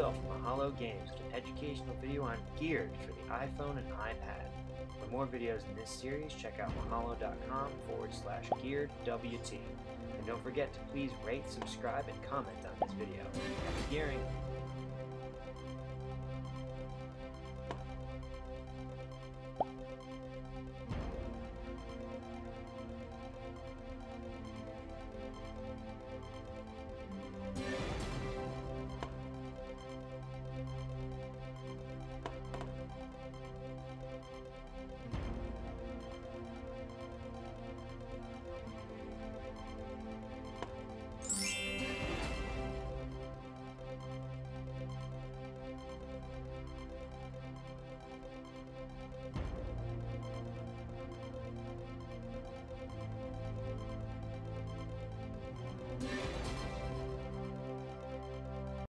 Phil from Mahalo Games with an educational video on Geared for the iPhone and iPad. For more videos in this series, check out mahalo.com forward slash geared WT. And don't forget to please rate, subscribe, and comment on this video. Happy gearing!